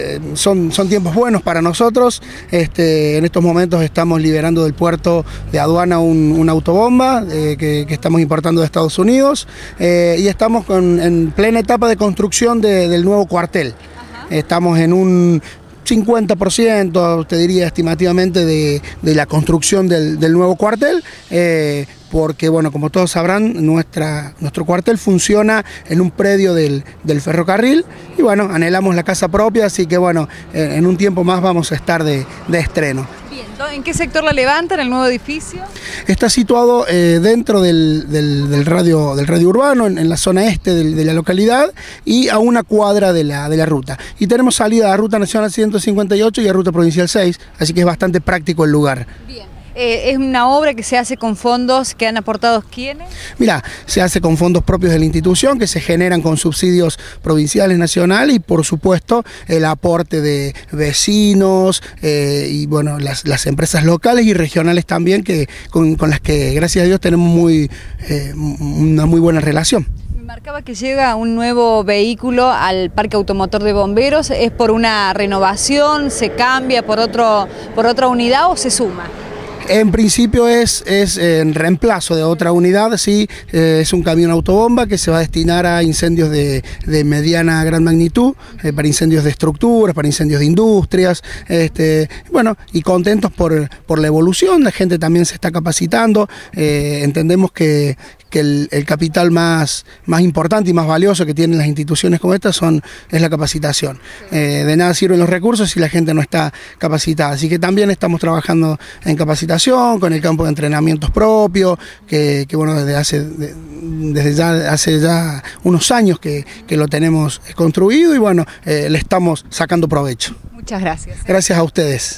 Eh, son, son tiempos buenos para nosotros. Este, en estos momentos estamos liberando del puerto de aduana una autobomba eh, que, estamos importando de Estados Unidos eh, y estamos en plena etapa de construcción del nuevo cuartel. Estamos en un 50%, te diría estimativamente, de, la construcción del, nuevo cuartel porque bueno, como todos sabrán, nuestra, nuestro cuartel funciona en un predio del, ferrocarril y bueno, anhelamos la casa propia, así que bueno, en un tiempo más vamos a estar de, estreno. ¿En qué sector la levantan, el nuevo edificio? Está situado eh, dentro del, radio, del radio urbano, en, la zona este de, la localidad y a una cuadra de la, de la ruta. Y tenemos salida a Ruta Nacional 158 y a Ruta Provincial 6, así que es bastante práctico el lugar. Bien. Eh, ¿Es una obra que se hace con fondos que han aportado quiénes? Mira, se hace con fondos propios de la institución, que se generan con subsidios provinciales, nacionales y por supuesto el aporte de vecinos eh, y bueno, las, empresas locales y regionales también, que, con, las que gracias a Dios tenemos muy, eh, una muy buena relación. Marcaba que llega un nuevo vehículo al parque automotor de bomberos, ¿es por una renovación, se cambia por, otro, por otra unidad o se suma? En principio es, es en reemplazo de otra unidad, sí, eh, es un camión autobomba que se va a destinar a incendios de, mediana gran magnitud, eh, para incendios de estructuras, para incendios de industrias, este, bueno, y contentos por, por la evolución, la gente también se está capacitando, eh, entendemos que, el, capital más, más importante y más valioso que tienen las instituciones como estas son, es la capacitación. de nada sirven los recursos si la gente no está capacitada, así que también estamos trabajando en capacitación con el campo de entrenamientos propio, que, bueno, desde hace, desde ya, hace ya unos años que, lo tenemos construido y bueno, eh, le estamos sacando provecho. Muchas gracias. Gracias a ustedes.